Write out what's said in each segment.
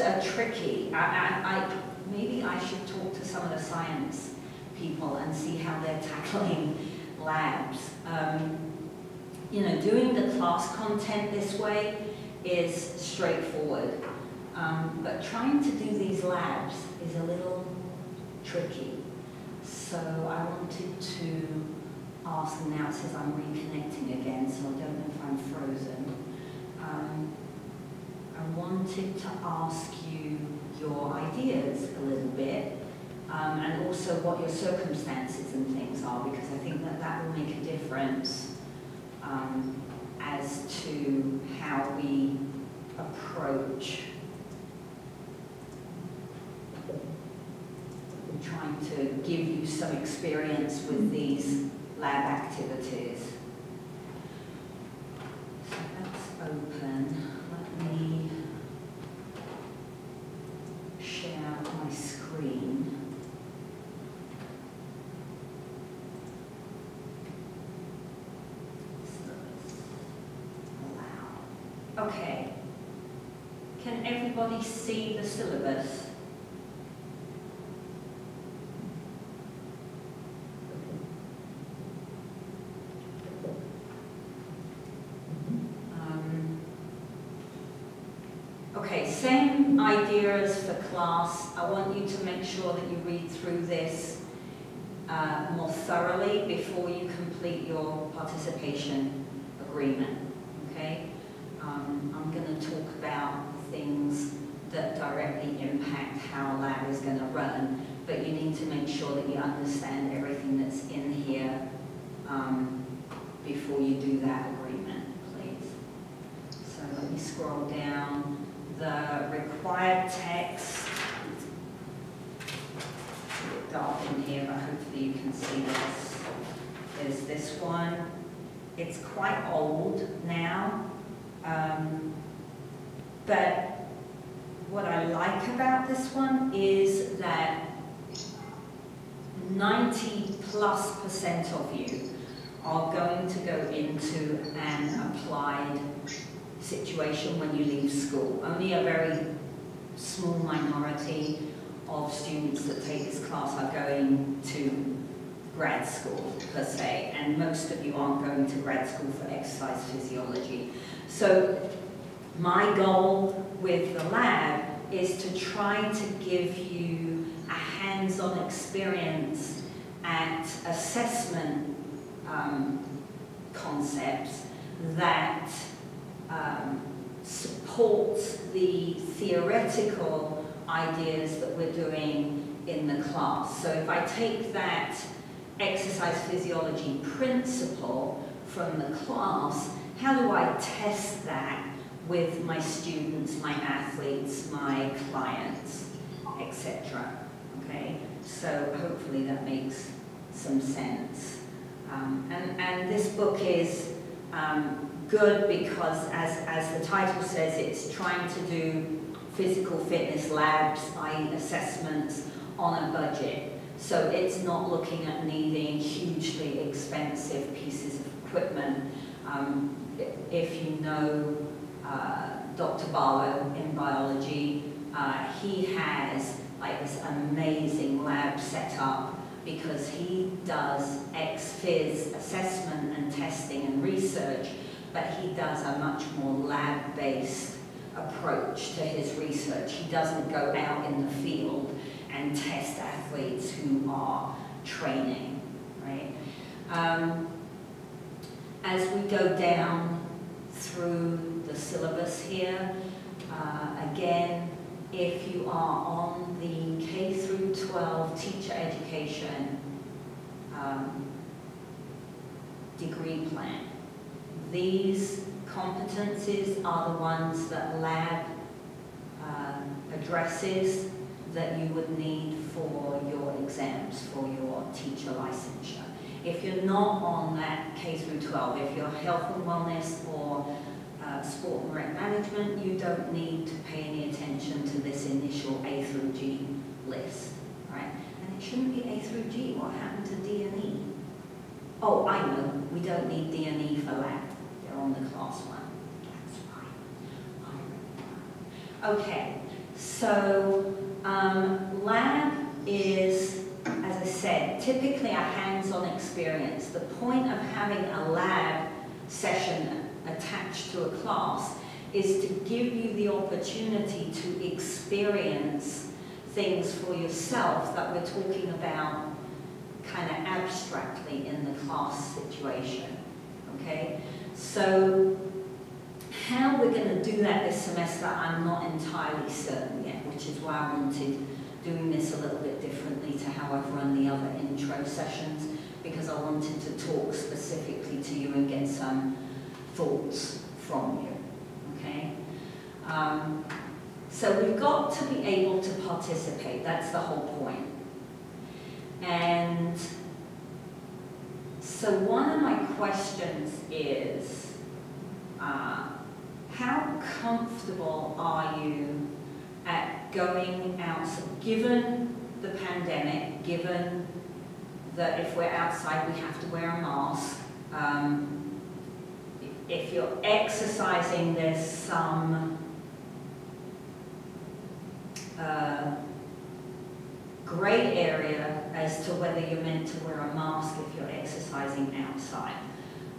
are tricky. I, I, I, maybe I should talk to some of the science people and see how they're tackling labs. Um, you know, doing the class content this way is straightforward. Um, but trying to do these labs is a little tricky. So I wanted to ask, and now it says I'm reconnecting again, so I don't know if I'm frozen. Um, I wanted to ask you your ideas a little bit, um, and also what your circumstances and things are, because I think that that will make a difference um, as to how we approach trying to give you some experience with these lab activities. So that's open. Let me share my screen. Allow. Okay. Can everybody see the syllabus? Um, Okay, same ideas for class. I want you to make sure that you read through this uh, more thoroughly before you complete your participation agreement, okay? Um, I'm going to talk about things that directly impact how lab is going to run, but you need to make sure that you understand everything that's in here um, before you do that agreement, please. So let me scroll down. The required text, it's dark in here, but hopefully you can see this. Is this one. It's quite old now, um, but what I like about this one is that 90 plus percent of you are going to go into an applied situation when you leave school. Only a very small minority of students that take this class are going to grad school per se, and most of you aren't going to grad school for exercise physiology. So my goal with the lab is to try to give you a hands-on experience at assessment um, concepts that um, supports the theoretical ideas that we're doing in the class. So if I take that exercise physiology principle from the class, how do I test that with my students, my athletes, my clients, etc. Okay, so hopefully that makes some sense. Um, and, and this book is um, good because, as, as the title says, it's trying to do physical fitness labs, i.e. assessments, on a budget. So it's not looking at needing hugely expensive pieces of equipment. Um, if you know uh, Dr. Barlow in biology, uh, he has like this amazing lab set up because he does ex-phys assessment and testing and research but he does a much more lab-based approach to his research. He doesn't go out in the field and test athletes who are training, right? Um, as we go down through syllabus here, uh, again, if you are on the K through 12 teacher education um, degree plan, these competencies are the ones that lab uh, addresses that you would need for your exams, for your teacher licensure. If you're not on that K through 12, if you're health and wellness or uh, sport and rec management, you don't need to pay any attention to this initial A through G list, right? And it shouldn't be A through G. What happened to D and E? Oh, I know. We don't need D and E for lab They're on the class one. That's fine. Okay, So um, lab is, as I said, typically a hands-on experience. The point of having a lab session attached to a class is to give you the opportunity to experience things for yourself that we're talking about kind of abstractly in the class situation, okay? So how we're going to do that this semester, I'm not entirely certain yet, which is why I wanted doing this a little bit differently to how I've run the other intro sessions, because I wanted to talk specifically to you and get some thoughts from you, okay? Um, so we've got to be able to participate, that's the whole point. And so one of my questions is, uh, how comfortable are you at going out, given the pandemic, given that if we're outside we have to wear a mask, um, if you're exercising, there's some uh, grey area as to whether you're meant to wear a mask if you're exercising outside.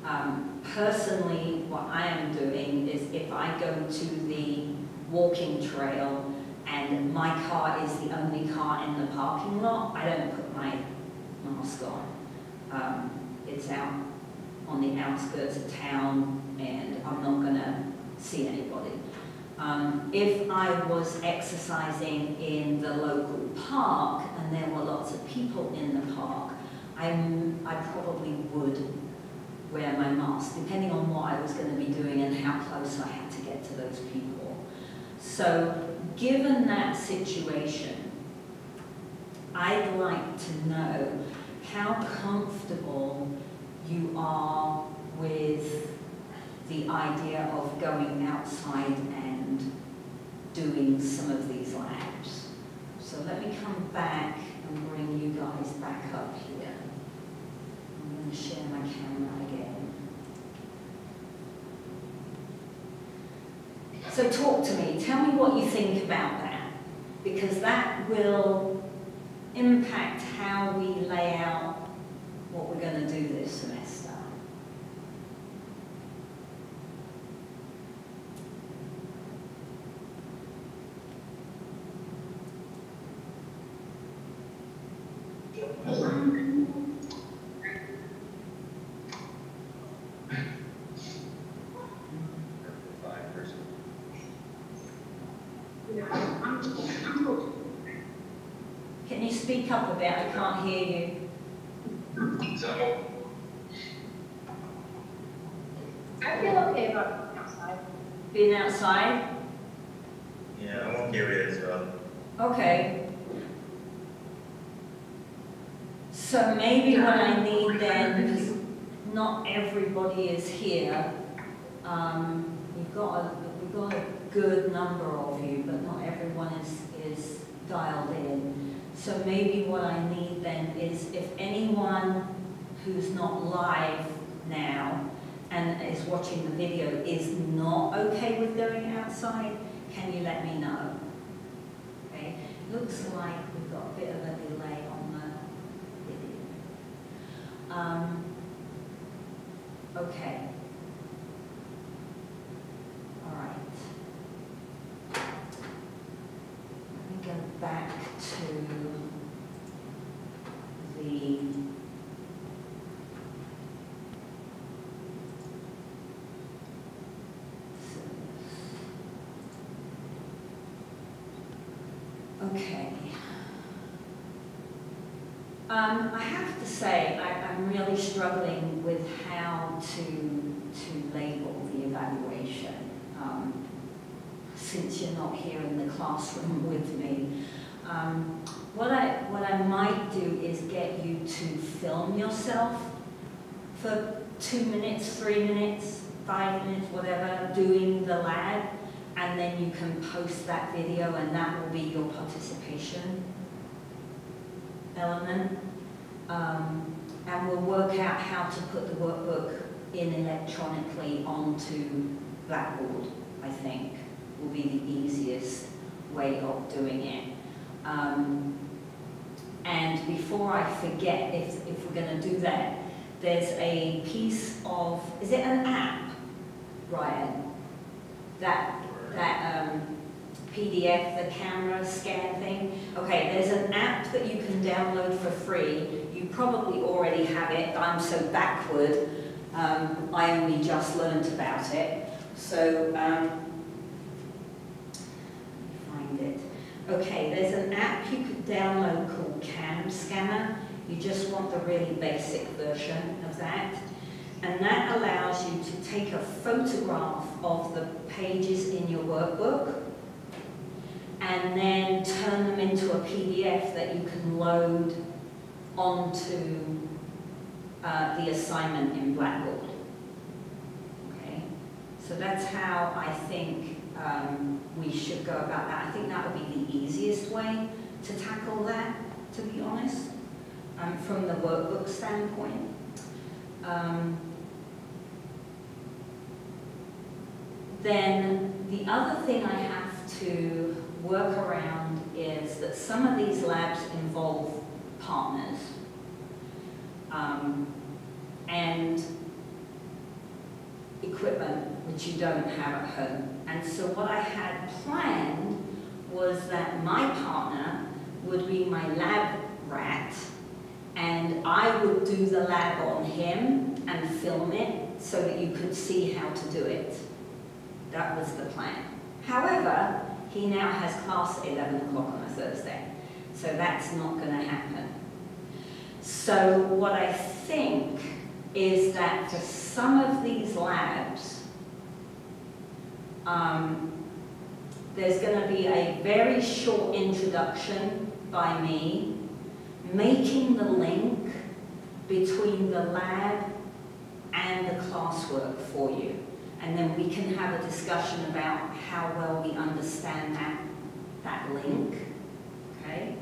Um, personally, what I am doing is if I go to the walking trail and my car is the only car in the parking lot, I don't put my mask on. Um, it's out on the outskirts of town and I'm not going to see anybody. Um, if I was exercising in the local park and there were lots of people in the park, I'm, I probably would wear my mask, depending on what I was going to be doing and how close I had to get to those people. So given that situation, I'd like to know how comfortable you are with the idea of going outside and doing some of these labs. So let me come back and bring you guys back up here. I'm going to share my camera again. So talk to me. Tell me what you think about that. Because that will impact how we lay out what we're going to do this semester. Can you speak up a bit? I can't hear you. So, I feel okay about being outside. Being outside? yeah, I'm okay with it as well. Okay. So maybe what I need then, because not everybody is here, um, we've got a, we've got a good number of you, but not everyone is, is dialed in. So maybe what I need then is if anyone who's not live now and is watching the video is not okay with going outside, can you let me know? Okay, looks like we've got a bit of a delay on the video. Um, okay. All right. Let me go back to the Okay. Um, I have to say, I, I'm really struggling to, to label the evaluation. Um, since you're not here in the classroom with me. Um, what, I, what I might do is get you to film yourself for two minutes, three minutes, five minutes, whatever, doing the lab, and then you can post that video and that will be your participation element. Um, and we'll work out how to put the workbook in electronically onto Blackboard, I think, will be the easiest way of doing it. Um, and before I forget, if, if we're going to do that, there's a piece of, is it an app, Ryan? That, that um, PDF, the camera scan thing? Okay, there's an app that you can download for free. You probably already have it. I'm so backward. Um, I only just learned about it. So, um, find it. Okay, there's an app you could download called Cam Scanner. You just want the really basic version of that. And that allows you to take a photograph of the pages in your workbook and then turn them into a PDF that you can load onto uh, the assignment in Blackboard. Okay, so that's how I think um, we should go about that. I think that would be the easiest way to tackle that, to be honest, um, from the workbook standpoint. Um, then the other thing I have to work around is that some of these labs involve partners. Um, and equipment which you don't have at home. And so what I had planned was that my partner would be my lab rat and I would do the lab on him and film it so that you could see how to do it. That was the plan. However, he now has class at 11 o'clock on a Thursday, so that's not going to happen. So what I think is that for some of these labs, um, there's going to be a very short introduction by me, making the link between the lab and the classwork for you. And then we can have a discussion about how well we understand that, that link, okay?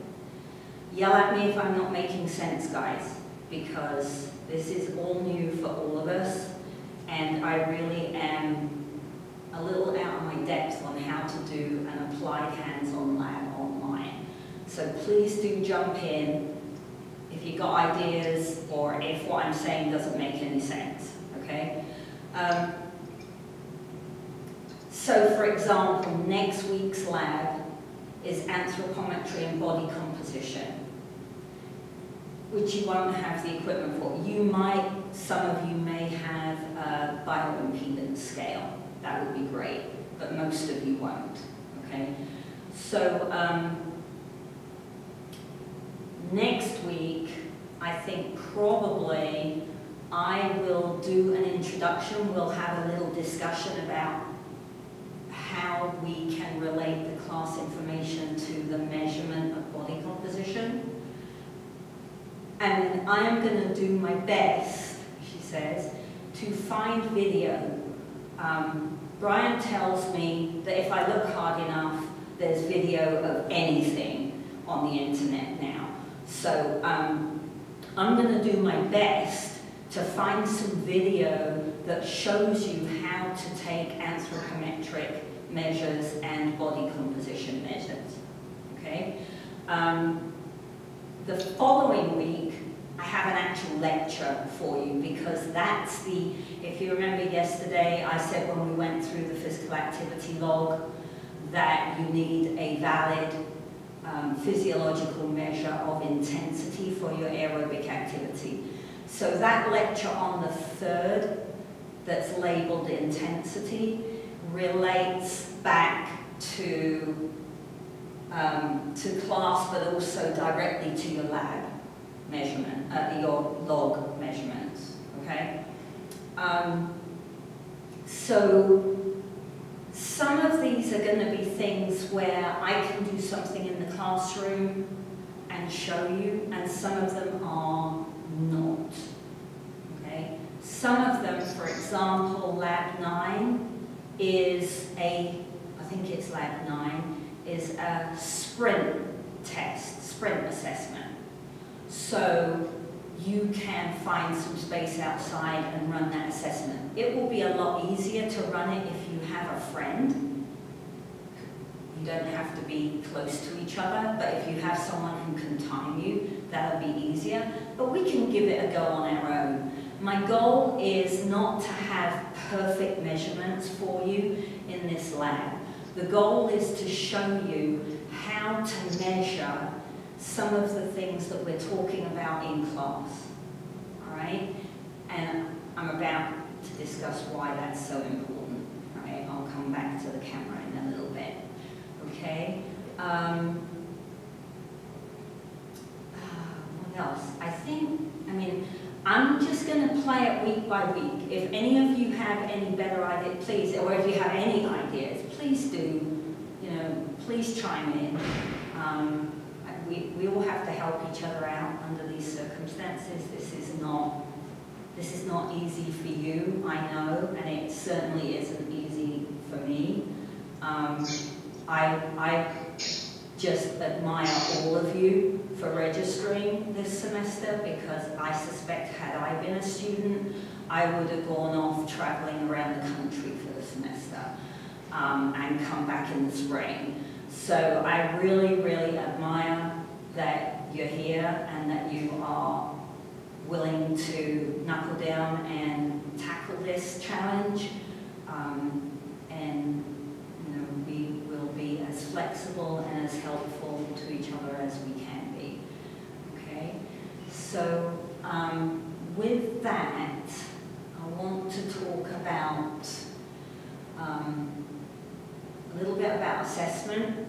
Yell at me if I'm not making sense, guys, because this is all new for all of us, and I really am a little out of my depth on how to do an applied hands-on lab online. So please do jump in if you've got ideas or if what I'm saying doesn't make any sense, okay? Um, so for example, next week's lab is anthropometry and body composition, which you won't have the equipment for. You might, some of you may have a bioimpedance scale. That would be great, but most of you won't, okay? So um, next week, I think probably I will do an introduction. We'll have a little discussion about how we can relate the class information to the measurement of body composition. And I am going to do my best, she says, to find video. Um, Brian tells me that if I look hard enough, there's video of anything on the internet now. So um, I'm going to do my best to find some video that shows you how to take anthropometric measures and body composition measures. Okay? Um, the following week, I have an actual lecture for you because that's the, if you remember yesterday, I said when we went through the physical activity log that you need a valid um, physiological measure of intensity for your aerobic activity. So that lecture on the third that's labeled intensity relates back to, um, to class, but also directly to your lab measurement, uh, your log measurements, okay? Um, so some of these are going to be things where I can do something in the classroom and show you, and some of them are not, okay? Some of them, for example, Lab 9, is a, I think it's lab nine, is a sprint test, sprint assessment. So you can find some space outside and run that assessment. It will be a lot easier to run it if you have a friend. You don't have to be close to each other, but if you have someone who can time you, that'll be easier. But we can give it a go on our own. My goal is not to have perfect measurements for you in this lab. The goal is to show you how to measure some of the things that we're talking about in class. All right? And I'm about to discuss why that's so important. All right? I'll come back to the camera in a little bit. Okay? Um, uh, what else? I think, I'm just going to play it week by week. If any of you have any better ideas, please, or if you have any ideas, please do, you know, please chime in. Um, we, we all have to help each other out under these circumstances. This is not, this is not easy for you, I know, and it certainly isn't easy for me. Um, I, I just admire all of you for registering this semester because I suspect had I been a student, I would have gone off traveling around the country for the semester um, and come back in the spring. So I really, really admire that you're here and that you are willing to knuckle down and tackle this challenge. Um, and you know, we will be as flexible and as helpful to each other as we can? So um, with that, I want to talk about um, a little bit about assessment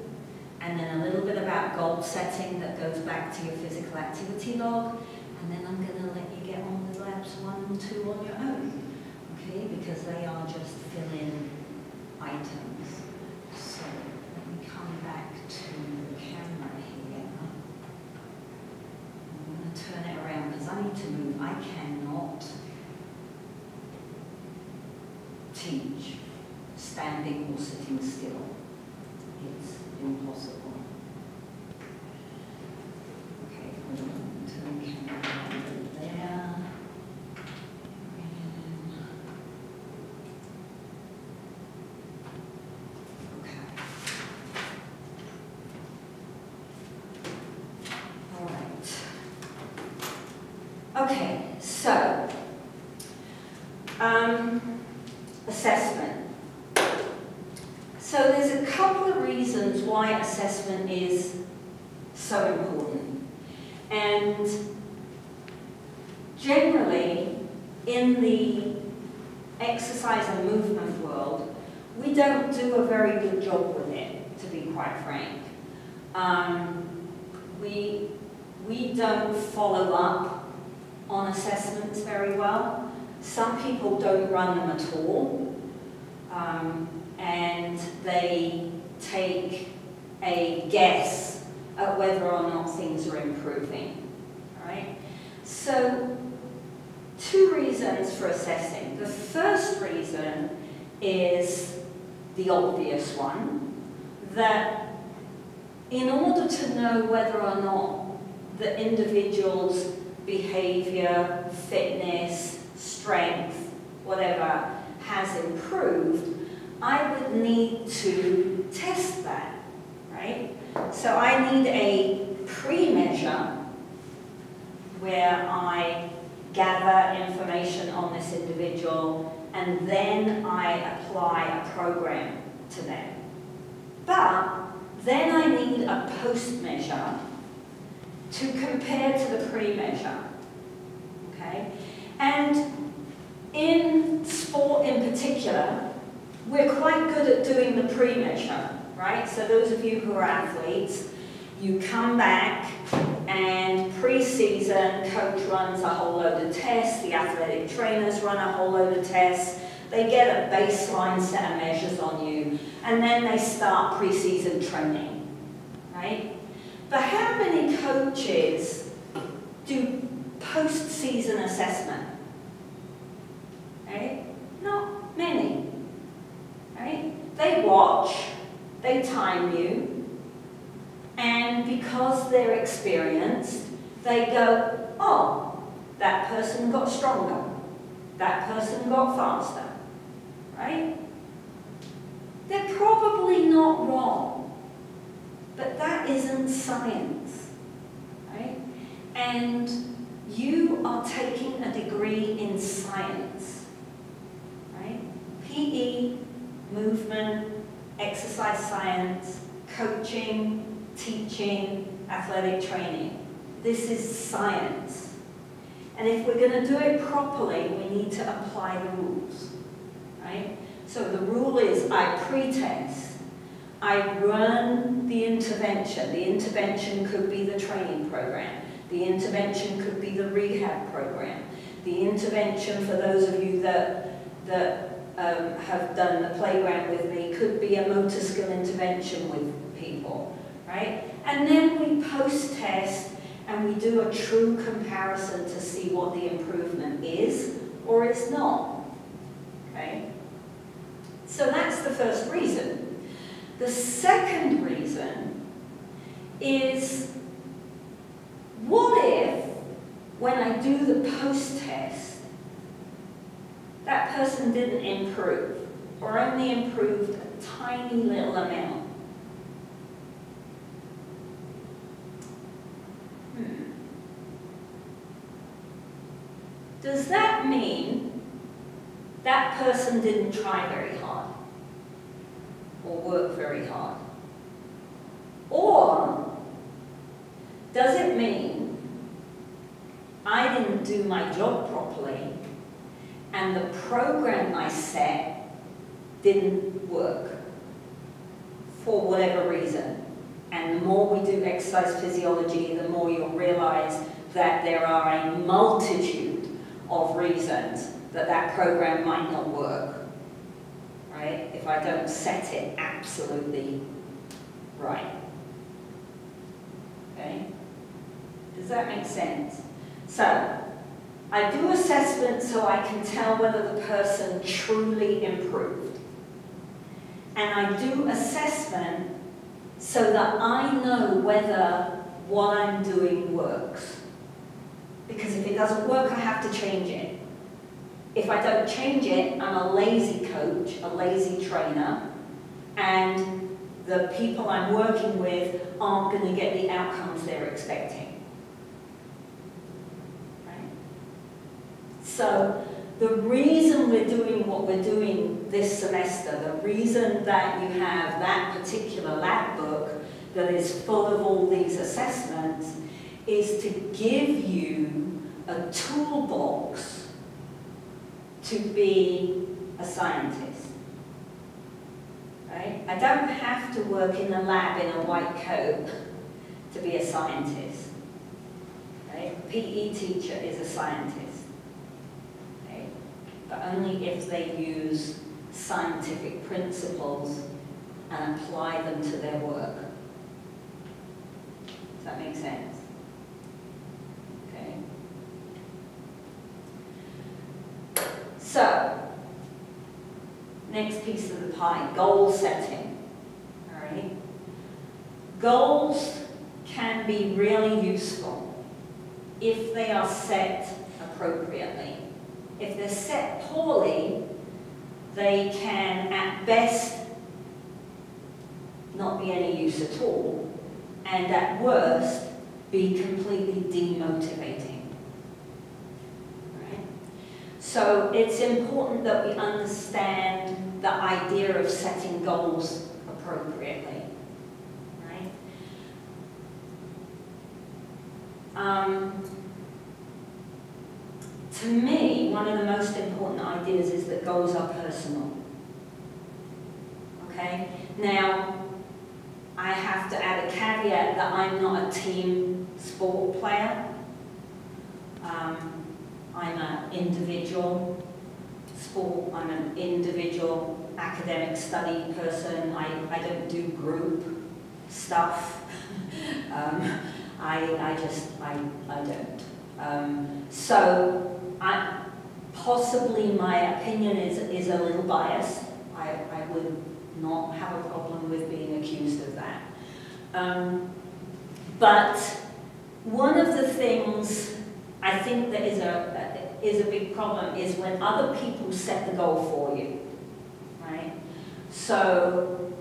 and then a little bit about goal setting that goes back to your physical activity log, and then I'm going to let you get on with labs one and two on your own, okay, because they are just fill-in items. So let me come back to the camera here. Turn it around because I need to move. I cannot teach standing or sitting still. It's impossible. Okay, hold on, turn the camera over there. And- Okay. All right. Okay, so, um, assessment. So there's a couple of reasons why assessment is so important. And generally, in the exercise and movement world, we don't do a very good job with it, to be quite frank. Um, we, we don't follow up on assessments very well. Some people don't run them at all. Um, and they take a guess at whether or not things are improving. Right? So, two reasons for assessing. The first reason is the obvious one that in order to know whether or not the individual's behavior, fitness, strength, whatever, has improved, I would need to test that, right? So I need a pre-measure where I gather information on this individual and then I apply a program to them. But then I need a post-measure to compare to the pre-measure, okay? And in sport in particular, we're quite good at doing the pre-measure, right? So those of you who are athletes, you come back and pre-season, coach runs a whole load of tests, the athletic trainers run a whole load of tests, they get a baseline set of measures on you, and then they start pre-season training, right? But how many coaches do post-season assessment? Right? Not many. Right? They watch, they time you, and because they're experienced, they go, oh, that person got stronger, that person got faster, right? They're probably not wrong. but that isn't science, right? And you are taking a degree in science, right? PE, movement, exercise science, coaching, teaching, athletic training. This is science. And if we're going to do it properly, we need to apply the rules, right? So the rule is I pre-test, I run the intervention. The intervention could be the training program. The intervention could be the rehab program. The intervention, for those of you that, that um, have done the playground with me, could be a motor skill intervention with right? And then we post-test and we do a true comparison to see what the improvement is or is not, okay? So that's the first reason. The second reason is what if, when I do the post-test, that person didn't improve or only improved a tiny little amount? Does that mean that person didn't try very hard or work very hard? Or does it mean I didn't do my job properly and the program I set didn't work for whatever reason? And the more we do exercise physiology, the more you'll realize that there are a multitude of reasons that that program might not work, right? If I don't set it absolutely right. Okay? Does that make sense? So, I do assessment so I can tell whether the person truly improved. And I do assessment so that I know whether what I'm doing works. Because if it doesn't work, I have to change it. If I don't change it, I'm a lazy coach, a lazy trainer, and the people I'm working with aren't going to get the outcomes they're expecting. Right? So the reason we're doing what we're doing this semester, the reason that you have that particular lab book that is full of all these assessments is to give you a toolbox to be a scientist. Right? I don't have to work in a lab in a white coat to be a scientist. Right? A PE teacher is a scientist right? but only if they use scientific principles and apply them to their work. Does that make sense? Okay. So, next piece of the pie, goal setting. All right. Goals can be really useful if they are set appropriately. If they're set poorly, they can at best not be any use at all, and at worst be completely demotivating. So it's important that we understand the idea of setting goals appropriately. Right? Um, to me, one of the most important ideas is that goals are personal. Okay? Now, I have to add a caveat that I'm not a team sport player. Um, I'm an individual sport, I'm an individual academic study person. I, I don't do group stuff. um, I, I just, I, I don't. Um, so I, possibly my opinion is, is a little biased. I, I would not have a problem with being accused of that. Um, but one of the things I think that is a, is a big problem is when other people set the goal for you, right? So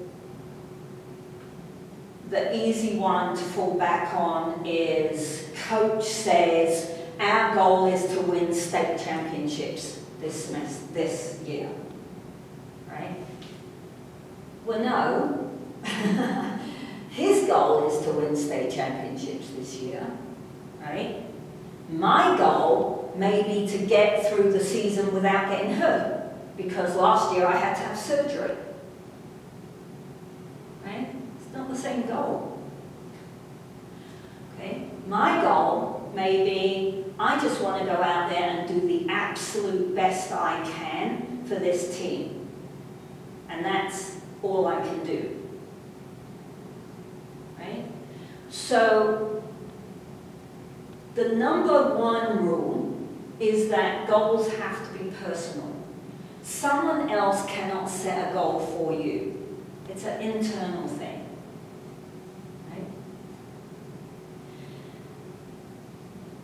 the easy one to fall back on is coach says our goal is to win state championships this this year. Right? Well, no. His goal is to win state championships this year. Right? My goal may be to get through the season without getting hurt because last year I had to have surgery. Right? It's not the same goal. Okay? My goal may be I just want to go out there and do the absolute best I can for this team. And that's all I can do. Right? So, the number one rule is that goals have to be personal. Someone else cannot set a goal for you. It's an internal thing. Right?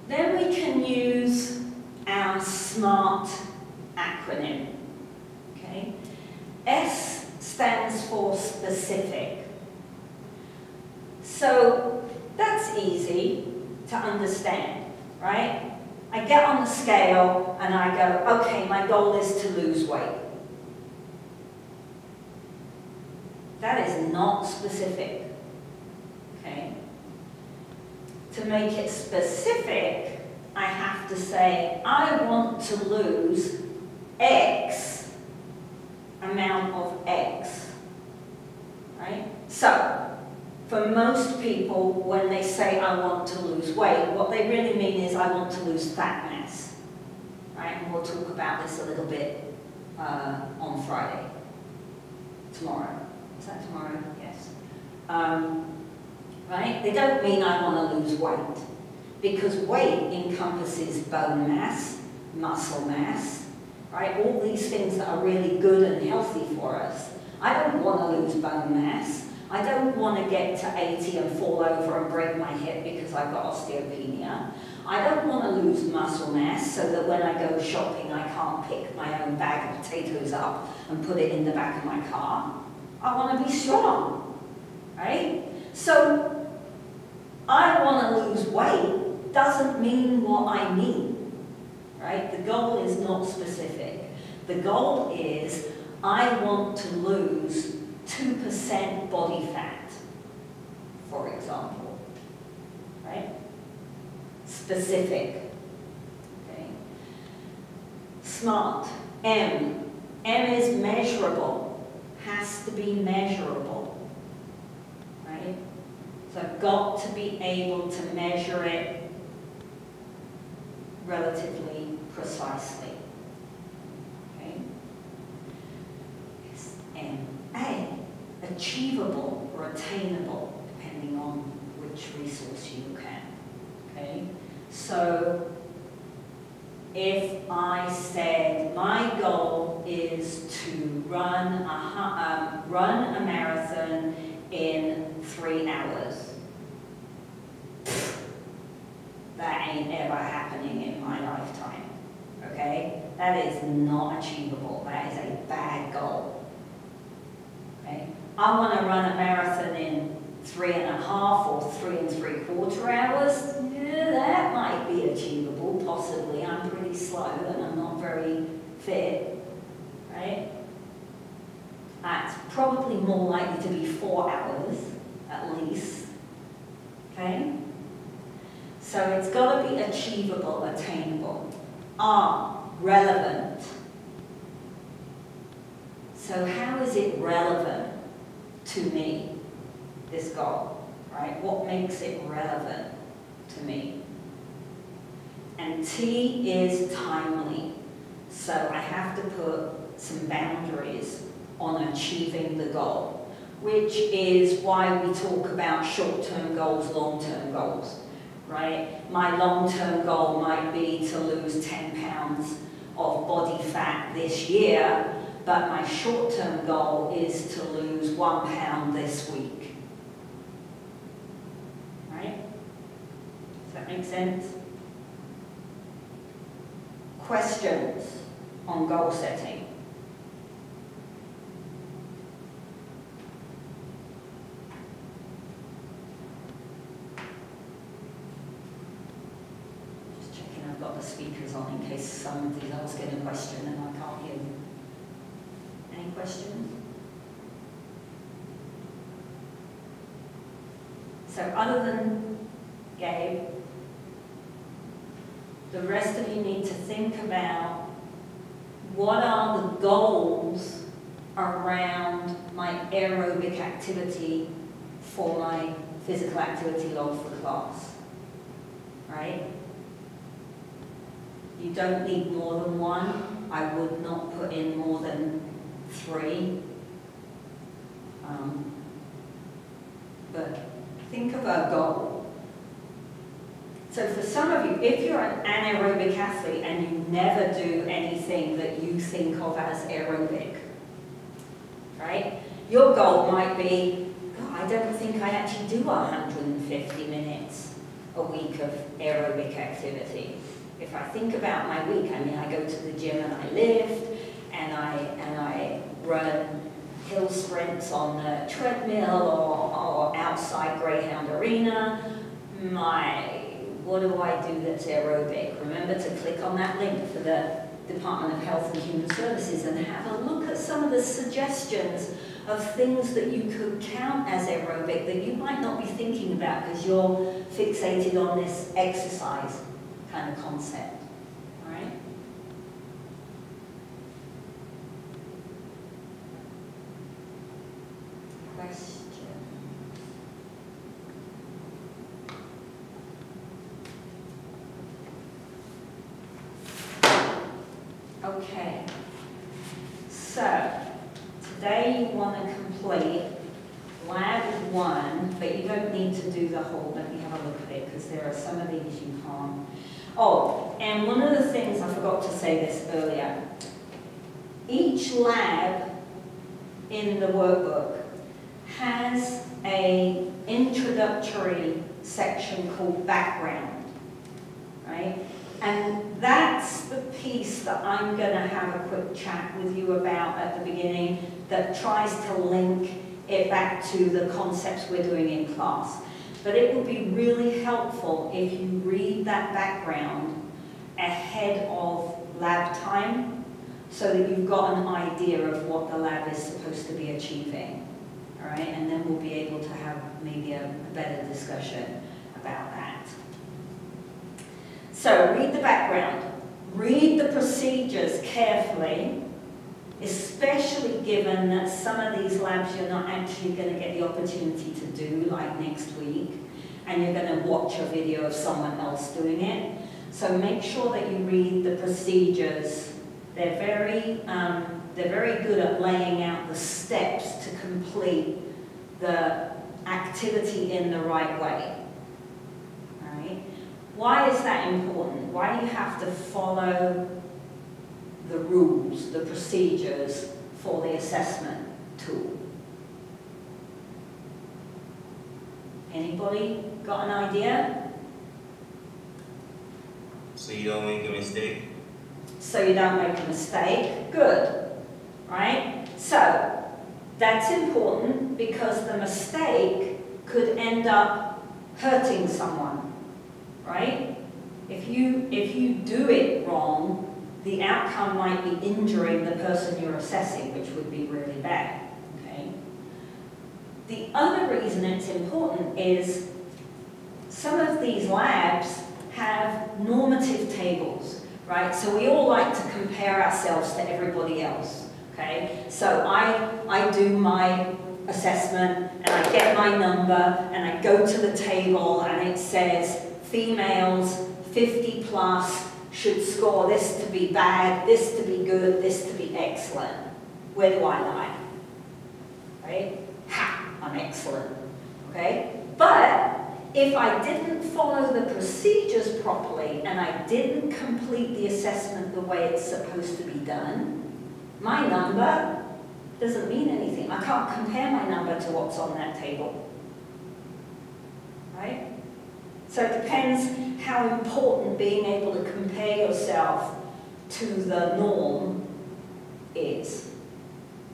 Then we can use our SMART acronym. Okay? S stands for specific. So that's easy to understand, right? I get on the scale and I go, okay, my goal is to lose weight. That is not specific, okay? To make it specific, I have to say, I want to lose X amount of X, right? So, for most people, when they say I want to lose weight, what they really mean is I want to lose fat mass, right? And we'll talk about this a little bit uh, on Friday, tomorrow. Is that tomorrow? Yes. Um, right? They don't mean I want to lose weight, because weight encompasses bone mass, muscle mass, right? All these things that are really good and healthy for us. I don't want to lose bone mass. I don't want to get to 80 and fall over and break my hip because I've got osteopenia. I don't want to lose muscle mass so that when I go shopping I can't pick my own bag of potatoes up and put it in the back of my car. I want to be strong, right? So I want to lose weight doesn't mean what I mean, right? The goal is not specific. The goal is I want to lose 2% body fat, for example, right? Specific, okay? Smart, M. M is measurable, has to be measurable, right? So I've got to be able to measure it relatively precisely. Okay? Yes, M. A, achievable or attainable, depending on which resource you can. Okay? So, if I said my goal is to run a, um, run a marathon in three hours, that ain't ever happening in my lifetime. Okay? That is not achievable. That is a bad goal. I want to run a marathon in three and a half or three and three quarter hours. Yeah, that might be achievable, possibly. I'm pretty slow and I'm not very fit, right? That's probably more likely to be four hours, at least. Okay? So it's got to be achievable, attainable. R, relevant. So how is it relevant to me, this goal, right? What makes it relevant to me? And T is timely. So I have to put some boundaries on achieving the goal, which is why we talk about short-term goals, long-term goals, right? My long-term goal might be to lose 10 pounds of body fat this year, but my short-term goal is to lose one pound this week. Right? Does that make sense? Questions on goal setting. Just checking I've got the speakers on in case somebody's asking a question any questions? So other than Gabe, the rest of you need to think about what are the goals around my aerobic activity for my physical activity log for class, right? You don't need more than one. I would not put in more than three. Um, but think of a goal. So for some of you, if you're an anaerobic athlete and you never do anything that you think of as aerobic, right? Your goal might be, I don't think I actually do 150 minutes a week of aerobic activity. If I think about my week, I mean, I go to the gym and I lift, and I, and I run hill sprints on the treadmill or, or outside Greyhound Arena. My, what do I do that's aerobic? Remember to click on that link for the Department of Health and Human Services and have a look at some of the suggestions of things that you could count as aerobic that you might not be thinking about because you're fixated on this exercise kind of concept. All right? Question. Okay. So, today you want to complete lab one, but you don't need to do the whole, let me have a look at it, because there are some of these you can't. Oh, and one of the things, I forgot to say this earlier, each lab in the workbook has a introductory section called background, right? And that's the piece that I'm going to have a quick chat with you about at the beginning that tries to link it back to the concepts we're doing in class. But it would be really helpful if you read that background ahead of lab time so that you've got an idea of what the lab is supposed to be achieving. All right, and then we'll be able to have maybe a, a better discussion about that. So read the background, read the procedures carefully, especially given that some of these labs you're not actually going to get the opportunity to do, like next week, and you're going to watch a video of someone else doing it. So make sure that you read the procedures. They're very, um, they're very good at laying out the steps to complete the activity in the right way. All right? Why is that important? Why do you have to follow the rules, the procedures for the assessment tool. Anybody got an idea? So you don't make a mistake? So you don't make a mistake. Good. Right? So that's important because the mistake could end up hurting someone. Right? If you if you do it wrong, the outcome might be injuring the person you're assessing, which would be really bad. Okay? The other reason it's important is some of these labs have normative tables, right? So we all like to compare ourselves to everybody else. Okay? So I, I do my assessment and I get my number and I go to the table and it says females 50 plus should score this to be bad, this to be good, this to be excellent. Where do I lie? Right? Ha, I'm excellent. Okay? But if I didn't follow the procedures properly and I didn't complete the assessment the way it's supposed to be done, my number doesn't mean anything. I can't compare my number to what's on that table. Right? So it depends how important being able to compare yourself to the norm is.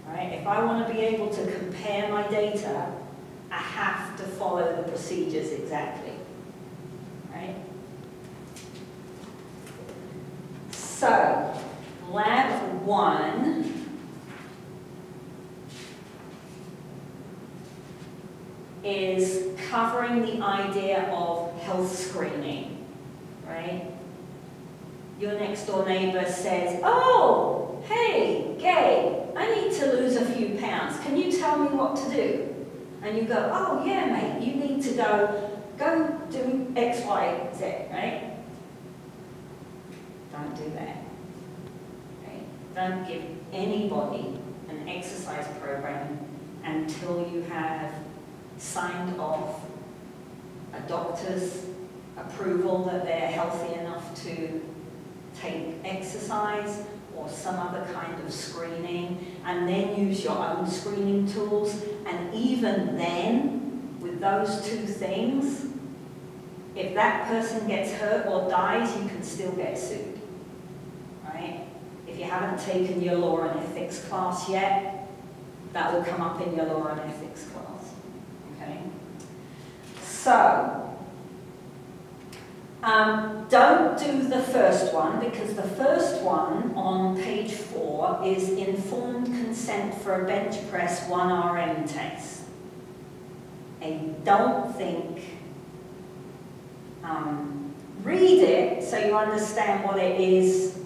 Right? If I want to be able to compare my data, I have to follow the procedures exactly. Right? So, lab one. is covering the idea of health screening, right? Your next door neighbor says, oh, hey, gay, I need to lose a few pounds. Can you tell me what to do? And you go, oh yeah, mate, you need to go, go do X, Y, Z, right? Don't do that. Okay? Don't give anybody an exercise program until you have signed off a doctor's approval that they're healthy enough to take exercise or some other kind of screening and then use your own screening tools. And even then with those two things if that person gets hurt or dies you can still get sued right? If you haven't taken your law and ethics class yet that will come up in your law and ethics class so um, don't do the first one because the first one on page four is informed consent for a bench press 1RM test. I don't think, um, read it so you understand what it is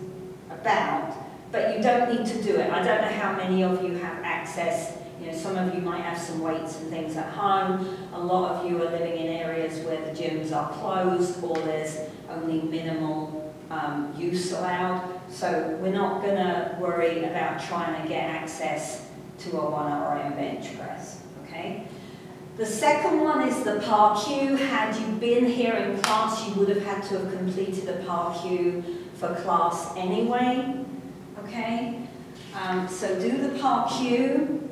about, but you don't need to do it. I don't know how many of you have access you know, some of you might have some weights and things at home. A lot of you are living in areas where the gyms are closed or there's only minimal um, use allowed. So we're not going to worry about trying to get access to a 1RM bench press, okay? The second one is the PAR-Q. Had you been here in class, you would have had to have completed a PAR-Q for class anyway, okay? Um, so do the PAR-Q.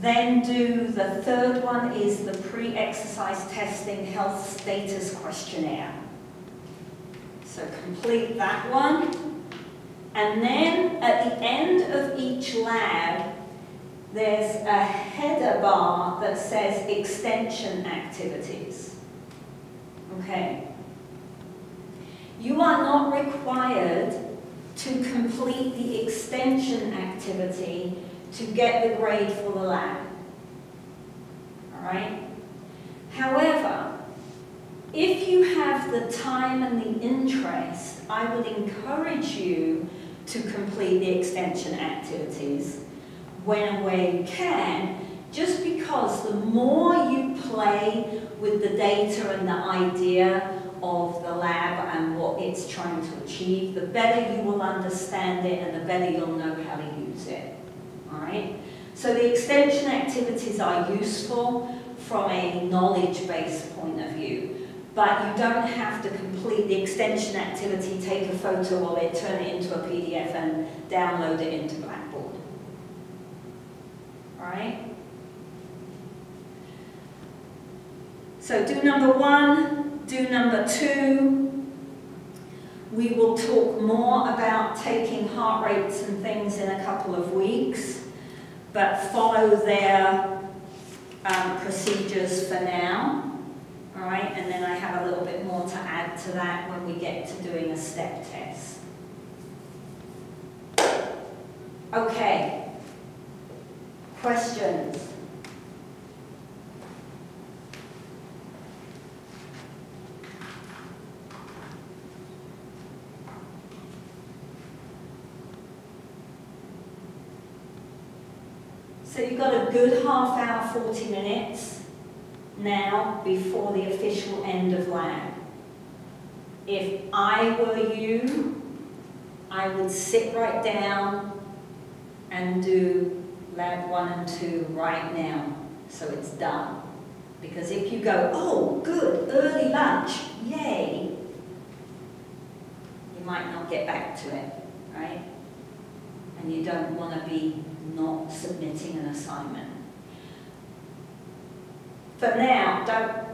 Then do the third one is the pre-exercise testing health status questionnaire. So complete that one. And then at the end of each lab, there's a header bar that says extension activities. Okay. You are not required to complete the extension activity to get the grade for the lab. All right? However, if you have the time and the interest, I would encourage you to complete the extension activities when and where you can, just because the more you play with the data and the idea of the lab and what it's trying to achieve, the better you will understand it and the better you'll know how to use it right? So the extension activities are useful from a knowledge-based point of view, but you don't have to complete the extension activity, take a photo of it, turn it into a PDF and download it into Blackboard. All right? So do number one, do number two, more about taking heart rates and things in a couple of weeks, but follow their um, procedures for now. All right, and then I have a little bit more to add to that when we get to doing a step test. Okay, questions? So you've got a good half hour, 40 minutes now before the official end of lab. If I were you, I would sit right down and do lab one and two right now, so it's done. Because if you go, oh, good, early lunch, yay, you might not get back to it, right? And you don't want to be not submitting an assignment. For now, don't,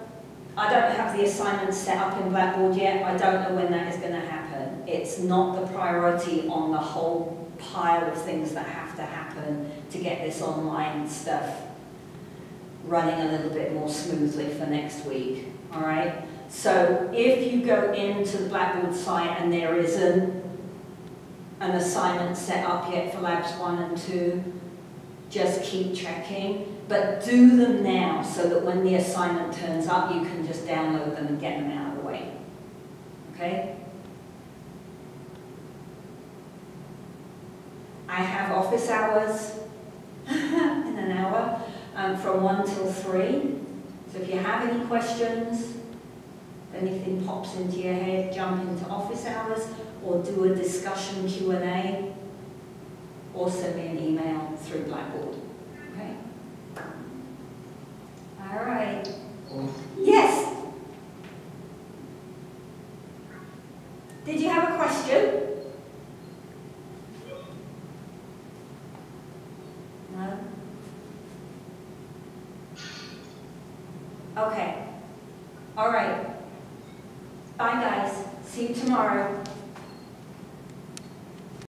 I don't have the assignment set up in Blackboard yet. I don't know when that is going to happen. It's not the priority on the whole pile of things that have to happen to get this online stuff running a little bit more smoothly for next week. All right? So if you go into the Blackboard site and there isn't assignment set up yet for labs one and two, just keep checking. But do them now so that when the assignment turns up, you can just download them and get them out of the way. Okay? I have office hours in an hour um, from 1 till 3. So if you have any questions, anything pops into your head, jump into office hours or do a discussion Q&A or send me an email through Blackboard. Okay? All right. Yes? Did you have a question? No? Okay. All right. Bye, guys. See you tomorrow.